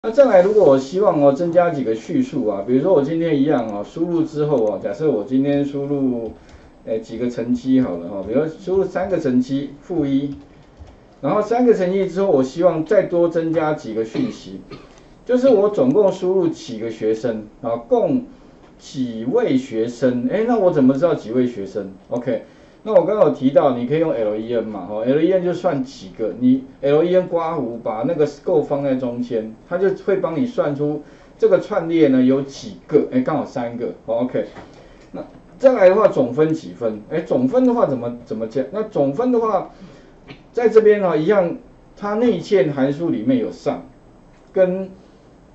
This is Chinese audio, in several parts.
那再来，如果我希望哦增加几个叙述啊，比如说我今天一样啊，输入之后啊，假设我今天输入诶几个乘积好了哈，比如输入三个乘积负一，然后三个乘积之后，我希望再多增加几个讯息，就是我总共输入几个学生啊，共几位学生？哎，那我怎么知道几位学生？OK。那我刚刚有提到，你可以用 len 嘛，哈，len 就算几个，你 len 刮弧把那个 scope 放在中间，它就会帮你算出这个串列呢有几个，哎，刚好三个，OK。那再来的话，总分几分？哎，总分的话怎么怎么讲？那总分的话，在这边呢一样，它内嵌函数里面有上跟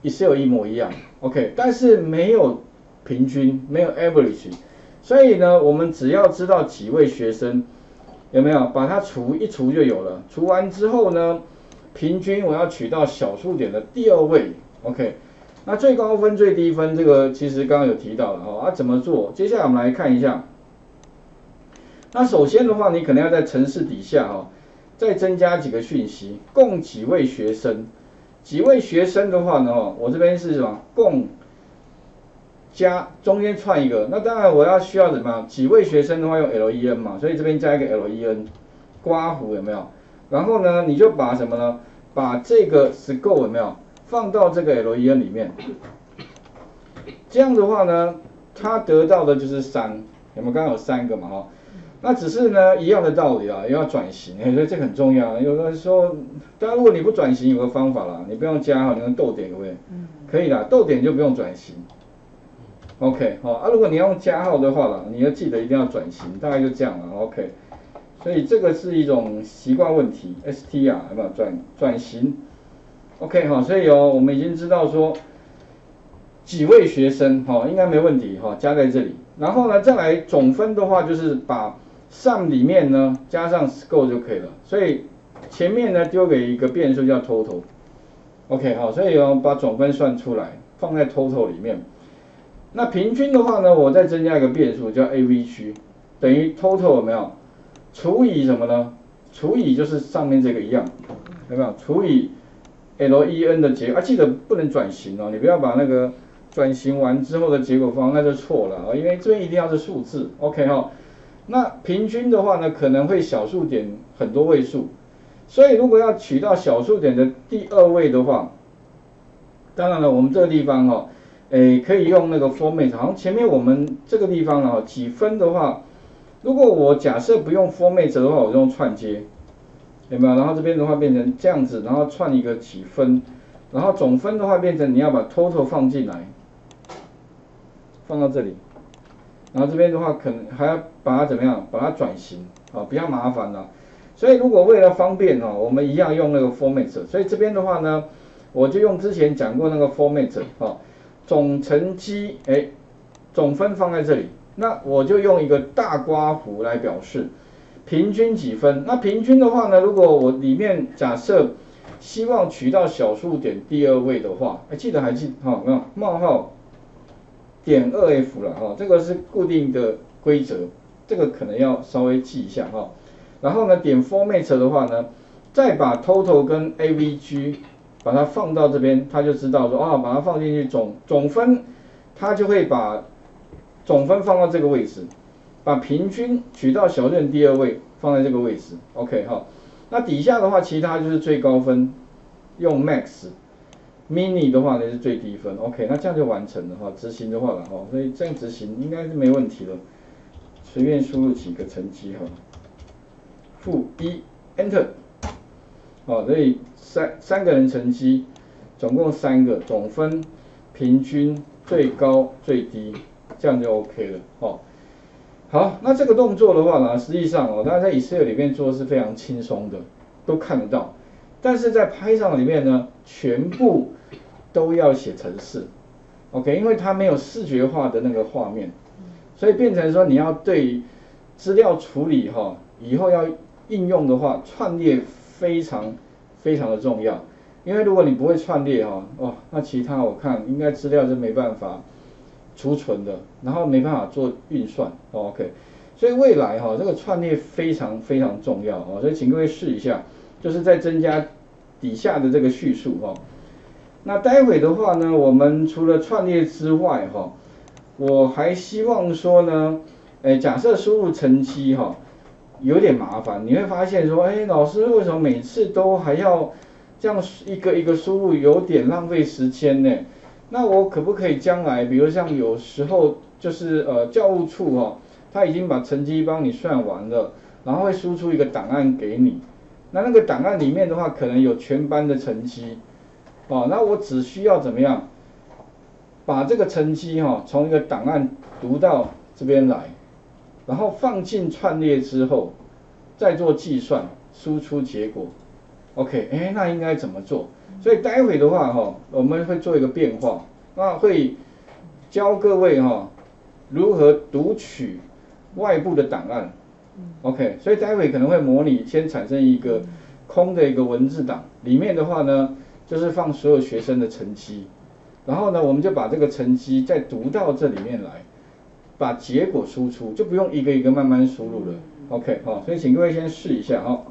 Excel 一模一样，OK，但是没有平均，没有 average。所以呢，我们只要知道几位学生有没有，把它除一除就有了。除完之后呢，平均我要取到小数点的第二位，OK。那最高分、最低分这个其实刚刚有提到了哦，啊怎么做？接下来我们来看一下。那首先的话，你可能要在程式底下哈，再增加几个讯息，共几位学生？几位学生的话呢，我这边是什么？共。加中间串一个，那当然我要需要什么？几位学生的话用 len 嘛，所以这边加一个 len，刮弧有没有？然后呢，你就把什么呢？把这个 scope 有没有放到这个 len 里面？这样的话呢，它得到的就是三，有没有？刚刚有三个嘛哈？那只是呢一样的道理啊，要转型，所以这很重要。有的时候，当然如果你不转型，有个方法啦，你不用加哈，你用逗点可不可以？嗯，可以啦，逗点就不用转型。OK，好啊，如果你要用加号的话啦，你要记得一定要转型，大概就这样了。OK，所以这个是一种习惯问题，ST 啊，有没有转转型？OK，好，所以哦，我们已经知道说几位学生，哈，应该没问题，哈，加在这里。然后呢，再来总分的话，就是把 sum 里面呢加上 score 就可以了。所以前面呢丢给一个变数叫 total。OK，好，所以哦，把总分算出来，放在 total 里面。那平均的话呢，我再增加一个变数叫 AV 区，等于 total 有没有？除以什么呢？除以就是上面这个一样，有没有？除以 len 的结，啊记得不能转型哦，你不要把那个转型完之后的结果放，那就错了啊，因为这边一定要是数字，OK 哈。那平均的话呢，可能会小数点很多位数，所以如果要取到小数点的第二位的话，当然了，我们这个地方哈。诶，可以用那个 format，好像前面我们这个地方呢，几分的话，如果我假设不用 format 的话，我用串接，有没有？然后这边的话变成这样子，然后串一个几分，然后总分的话变成你要把 total 放进来，放到这里，然后这边的话可能还要把它怎么样？把它转型，啊，比较麻烦了。所以如果为了方便哦，我们一样用那个 format，所以这边的话呢，我就用之前讲过那个 format，哦。总成绩，哎，总分放在这里，那我就用一个大刮弧来表示平均几分。那平均的话呢，如果我里面假设希望取到小数点第二位的话，哎，记得还记哈，没有冒号点二 f 了哈，这个是固定的规则，这个可能要稍微记一下哈。然后呢，点 format 的话呢，再把 total 跟 avg。把它放到这边，他就知道说啊，把它放进去总总分，他就会把总分放到这个位置，把平均取到小数第二位放在这个位置，OK 哈。那底下的话，其他就是最高分用 max，mini 的话呢是最低分，OK，那这样就完成了哈。执行的话了哈，所以这样执行应该是没问题的，随便输入几个成绩哈，负一 Enter。哦，所以三三个人成绩，总共三个，总分平均最高最低，这样就 OK 了。哦，好，那这个动作的话呢，实际上哦，大家在 Excel 里面做是非常轻松的，都看得到。但是在 Python 里面呢，全部都要写程式，OK，因为它没有视觉化的那个画面，所以变成说你要对资料处理哈，以后要应用的话，串列。非常非常的重要，因为如果你不会串列哈，哇，那其他我看应该资料是没办法储存的，然后没办法做运算，OK，所以未来哈这个串列非常非常重要哦，所以请各位试一下，就是在增加底下的这个叙述哈，那待会的话呢，我们除了串列之外哈，我还希望说呢，哎，假设输入成绩哈有点麻烦，你会发现说，哎，老师为什么每次都还要这样一个一个输入，有点浪费时间呢？那我可不可以将来，比如像有时候就是呃教务处哈，他已经把成绩帮你算完了，然后会输出一个档案给你，那那个档案里面的话，可能有全班的成绩。哦，那我只需要怎么样，把这个成绩哈从一个档案读到这边来，然后放进串列之后，再做计算，输出结果。OK，哎，那应该怎么做？所以待会的话哈，我们会做一个变化，那会教各位哈如何读取外部的档案。OK，所以待会可能会模拟先产生一个空的一个文字档，里面的话呢。就是放所有学生的成绩，然后呢，我们就把这个成绩再读到这里面来，把结果输出，就不用一个一个慢慢输入了。OK，好，所以请各位先试一下哈。